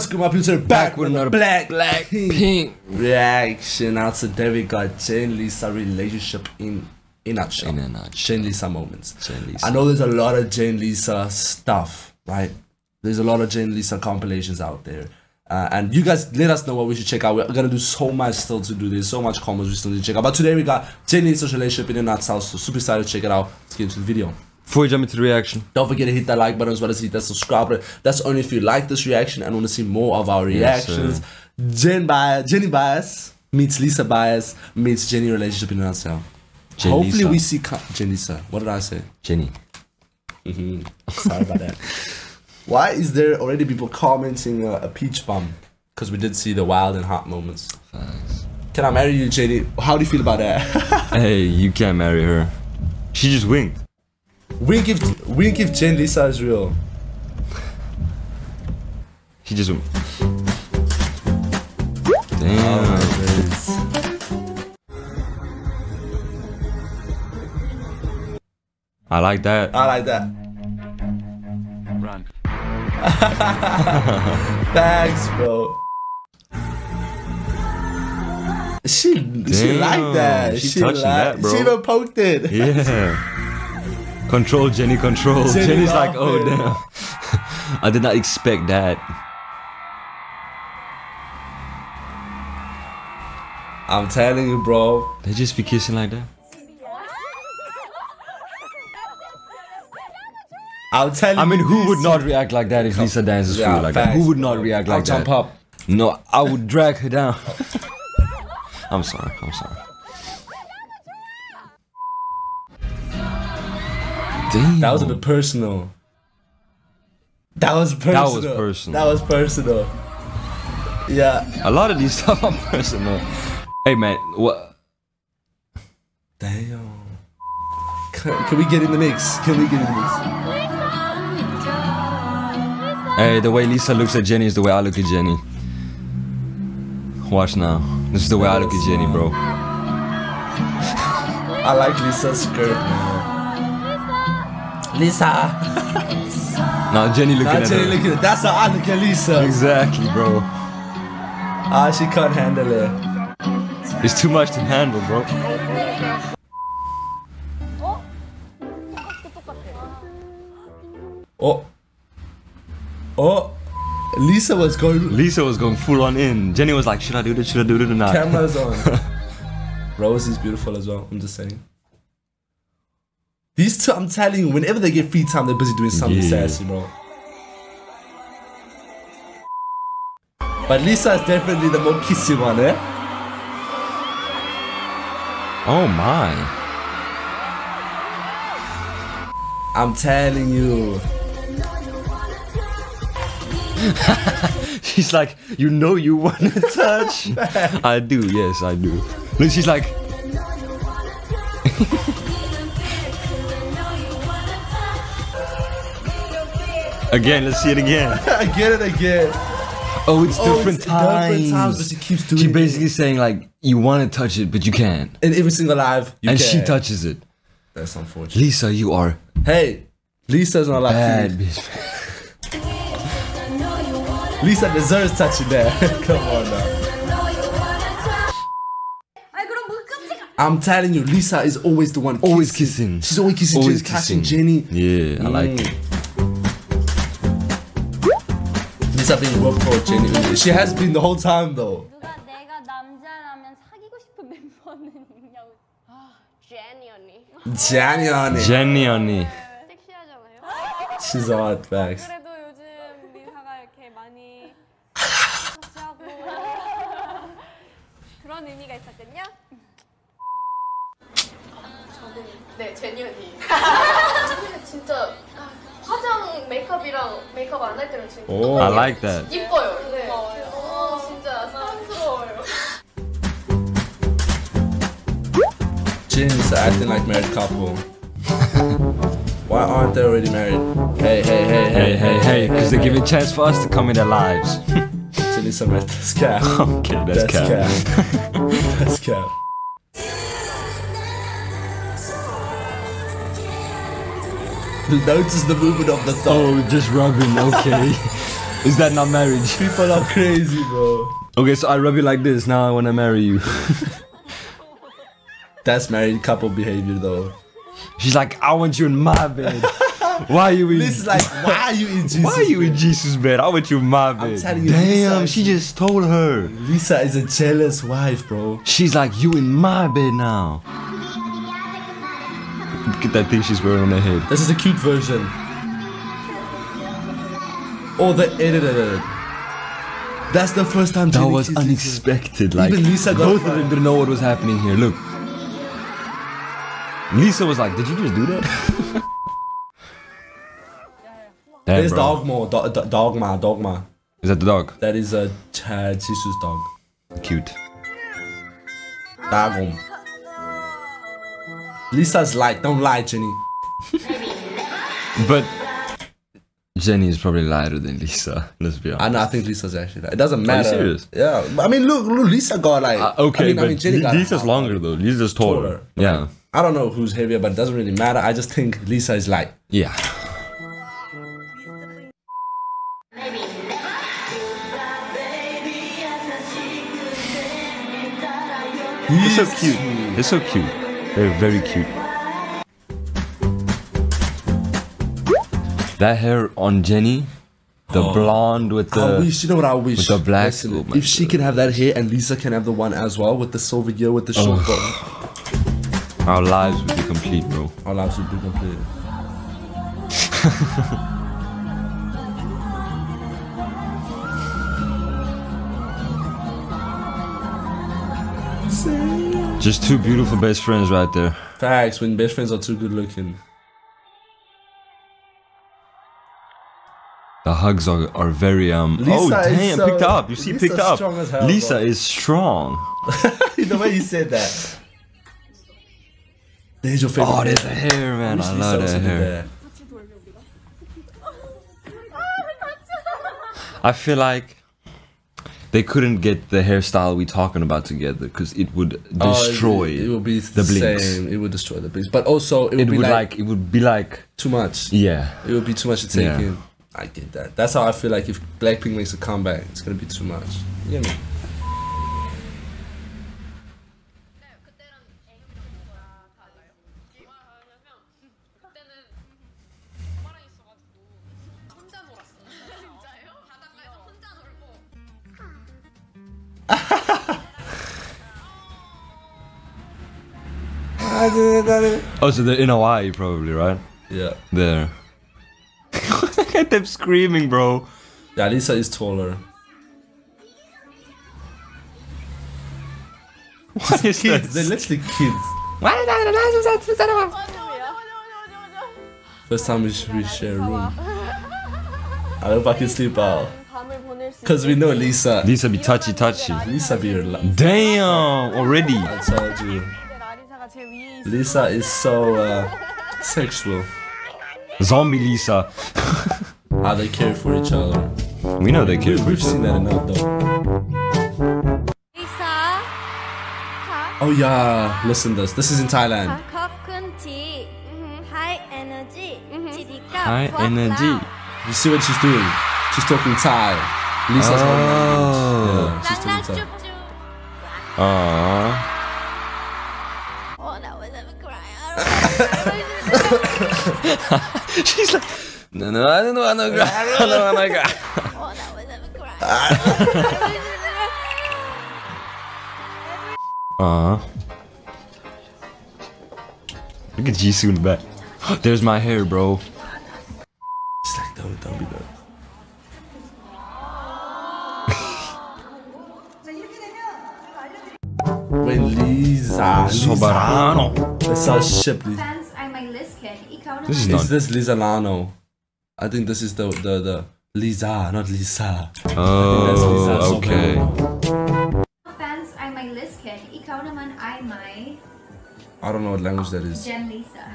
what's good, my people? Back, back with another black, black pink, pink reaction. Now today we got Jen Lisa relationship in in a nutshell. In a nutshell. Jen Lisa moments. Jen Lisa. I know there's a lot of Jen Lisa stuff, right? There's a lot of Jen Lisa compilations out there. Uh, and you guys let us know what we should check out. We're gonna do so much still to do this, so much comments we still need to check out. But today we got Jen Lisa's relationship in a nutshell, so super excited to check it out. Let's get into the video. Before we jump into the reaction, don't forget to hit that like button as well as hit that subscribe button. That's only if you like this reaction and want to see more of our reactions. Yes, Jen Bias, Jennie Bias meets Lisa Bias meets Jennie relationship in a nutshell. Jen Hopefully Lisa. we see Jennie Lisa. What did I say? Jennie. Mm-hmm. Sorry about that. Why is there already people commenting uh, a peach bum? Because we did see the wild and hot moments. Thanks. Can I marry you, Jennie? How do you feel about that? hey, you can't marry her. She just winked. Wink if wink if Jen Lisa is real. He just went. Damn. Oh, I like that. I like that. Run. Thanks, bro. She Damn. she like that. She, she touching that, bro. She even poked it. Yeah. Control, Jennie, control. Jennie Jennie's like, oh damn. I did not expect that. I'm telling you, bro. They just be kissing like that. I'll tell you. I mean, who would not react like that if Lisa dances yeah, you like that? Who would not react like I'll that? jump up. No, I would drag her down. I'm sorry. I'm sorry. Damn. That was a bit personal. That was personal. That was personal. That was personal. Yeah. A lot of these stuff are personal. Hey man, what? Damn. Can, can we get in the mix? Can we get in the mix? Hey, the way Lisa looks at Jennie is the way I look at Jennie. Watch now. This is the way I look at Jennie, bro. I like Lisa's skirt, man. Lisa. now Jennie looking now at Jennie her. looking at That's how I look at Lisa. Exactly, bro. Ah, she can't handle it. It's too much to handle, bro. Oh. Oh. Lisa was going. Lisa was going full on in. Jennie was like, should I do this? Should I do this or not? Camera's on. Rose is beautiful as well. I'm just saying. These two, I'm telling you, whenever they get free time, they're busy doing something yeah. sassy, bro. But Lisa is definitely the more kissy one, eh? Oh my. I'm telling you. she's like, you know you want to touch? I do, yes, I do. Look, she's like, Again, let's see it again. I get it again. Oh, it's oh, different it's times. Different times, but she keeps doing. She basically it. saying like, you want to touch it, but you can't. In every single live, and can. she touches it. That's unfortunate. Lisa, you are. Hey, Lisa's not like bad Bitch. Lisa deserves touching that. Come on now. I'm telling you, Lisa is always the one kissing. Always kissing. She's always kissing, always kissing. Jennie. Yeah, I mm. like it. Being worked for Jenny. She has been the whole time though. 제니 언니. 제니 언니. 섹시하잖아요. She's hot, facts. 그래도 요즘 리사가 이렇게 많이 섹시하고 그런 의미가 있었군요. 네, 제니 언니. 진짜 화장 메이크업이랑 메이크업 안 할 때는 진짜 오, I like that. 이뻐요. 네. 어, 진짜 사랑스러워요. Jin's acting like married couple. Why aren't they already married? Hey, hey, hey, hey, hey, hey, because they're giving a chance for us to come in their lives. Tilly Summit, that's cap. Okay, that's, that's cap. cap. that's cap. Notice the movement of the thumb. Oh, just rubbing, okay. Is that not marriage? People are crazy, bro. Okay, so I rub you like this. Now I wanna marry you. That's married couple behavior, though. She's like, I want you in my bed. Why are you in? This is like, why are you in Jisoo's? Why are you in bed? Jisoo's bed? I want you in my bed. telling you, Damn, Lisa, she just told her. Lisa is a jealous wife, bro. She's like, you in my bed now. Look at that thing she's wearing on her head. This is a cute version. Oh, the edited. That's the first time That Jennie was unexpected. Like Even Lisa got both of them didn't know what was happening here. Look. Lisa was like, "Did you just do that?" Damn, There's bro. Dogma, do, do, Dogma, Dogma. Is that the dog? That is a Chad Jisoo's dog. Cute. Dagum. Lisa's light. Don't lie, Jennie. But Jennie is probably lighter than Lisa. Let's be honest. I know. I think Lisa's actually. Light. It doesn't matter. Are you serious? Yeah. I mean, look, look. Lisa got like. Uh, okay, I mean, but I mean, Jennie got Lisa's longer though. Lisa's taller. Taller. Yeah. I don't know who's heavier, but it doesn't really matter. I just think Lisa is light. Yeah. They're so cute. They're so cute. They're very cute. That hair on Jennie, the oh. blonde with I the. wish. You know what I wish? with the black- Listen, oh my if she can have that hair and Lisa can have the one as well with the silver gear with the oh. short button, Our lives would be complete, bro. our lives would be complete. Just two beautiful best friends right there. Facts. When best friends are too good looking. The hugs are, are very um. Lisa oh damn! so- picked up. You see, Lisa's picked up. hell, Lisa bro. is strong. the way you said that. There's your favorite. Oh, there's the hair, man. Wish I love that hair. I feel like they couldn't get the hairstyle we talking about together because it would Oh, destroy it, it would be the the blinks. same. It would destroy the blinks. But also, it would It be would like, like, it would be like too much. yeah. It would be too much to take Yeah. in. I get that. That's how I feel like if Blackpink makes a comeback, it's gonna be too much. You know. oh, so they're in Hawaii, probably, right? Yeah. There. I at them screaming, bro. Yeah, Lisa is taller. What is kids. They're literally kids. First time we, we share a room. I hope I can sleep out. Cause we know Lisa. Lisa be touchy touchy. Lisa be her Damn, already. I told you. Lisa is so uh, sexual. Zombie Lisa. How ah, they care for each other. We know they care we, We've seen that enough though. Lisa. Oh yeah, listen this. This is in Thailand. High energy. You see what she's doing? She's talking Thai. Lisa's oh. Yeah, she's talking Thai. Aww. She's like, no, no, I don't know, I don't know, I don't know, I don't know. Oh that was a cry Aww. Look at Jisoo in the back. There's my hair, bro. She's like, don't, don't be that. when Lisa, Soberano. Let's ship Lisa. Fans ay may list kid This is Is not. this Lisa Lano? I think this is the the the Lisa, not Lisa. Lisa Oh, okay. Soberano. fans ay may list kid ikaw naman ay may I don't know what language that is. Jen Lisa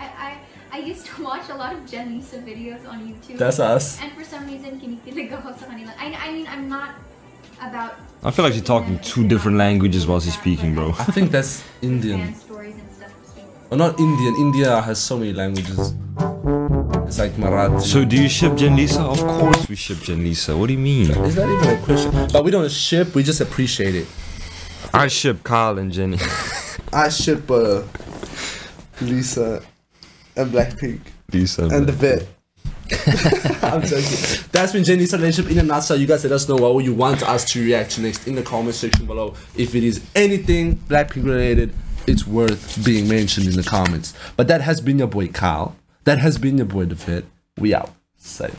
I, I I used to watch a lot of Jen Lisa videos on YouTube That's us. and for some reason kinikilig ako sa kanila I, I mean I'm not about I feel like she's talking two different languages while she's speaking, bro. I think that's Indian. stories and stuff Well, not Indian. India has so many languages. It's like Marat. So do you ship Jen Lisa? Of course we ship Jen Lisa. What do you mean? It's not even a question. But we don't ship, we just appreciate it. I ship Kyle and Jennie. I ship uh, Lisa and Blackpink Lisa. and the vet. I'm joking. That's been Jennie's relationship in a nutshell. You guys let us know what you want us to react to next in the comment section below. If it is anything Blackpink related, it's worth being mentioned in the comments. But that has been your boy Kyle. That has been your boy The Fit. We out. Say.